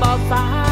爆发